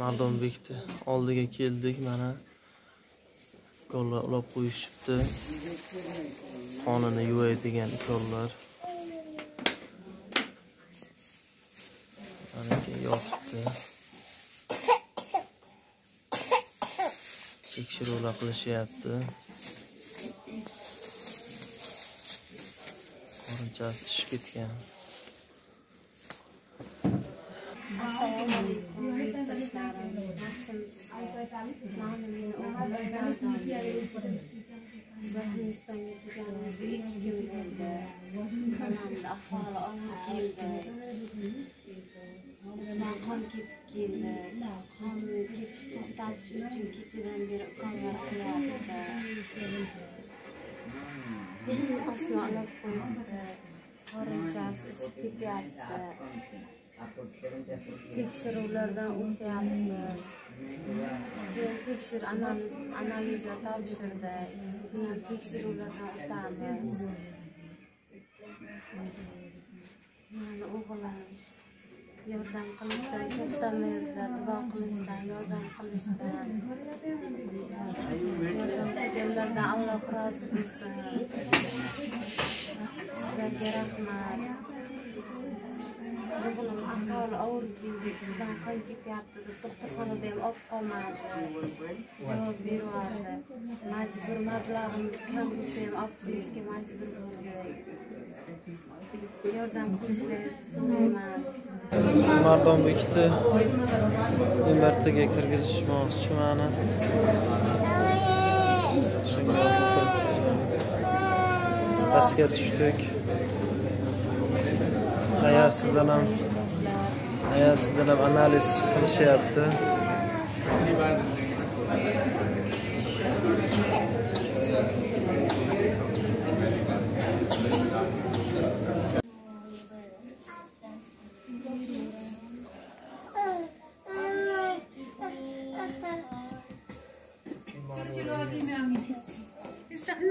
mardonbekni oldiga keldik mana. Ukollar ulab qo'yishibdi. Qonini yuvaydigan ukollar. Mana keyin yotibdi. Tekshiruvlar qilishyapti. Qorinchasi tushib ketgan. assalomu alaykum yurtdoshlarim yaxshimisizlar mani meni o'g'lim hindistonga kelganimizga ikki kun bo'ldi onamni ahvoli og'ir keldi ichidan qon ketib keldi qon ketishni to'xtatish uchun kechadan beri ukollar qilyapti osma olib qo'yibdi. Qorinchasi ishib ketyapti. Tekshiruvlardan o'tyapmiz. Tekshir analiz analizlar topshirdi bugun tekshiruvlardan o'tamiz mani o'g'lim yordam qilishdan to'xtamaysizlar duo qilishdan yordam qilishdan. Yordam qilganlardan alloh rozi bo'lsin. Sizlarga rahmat. O'g'lim ahvoli og'ir keldi ichidan qon ketyapti deb doktorxonada ham olib qolmadi javob beryubordi majbur mablag'imiz kam bo'lsa ham olib kelishga majbur bo'ldik yordam qilishlaringizni so'rayman Mardombekni MRTga kirgizishmoqchimani. Pastga tushdik. Ayasidan ham ayasidan ham analiz qilishyapti.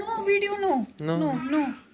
No video, no. No. No, no.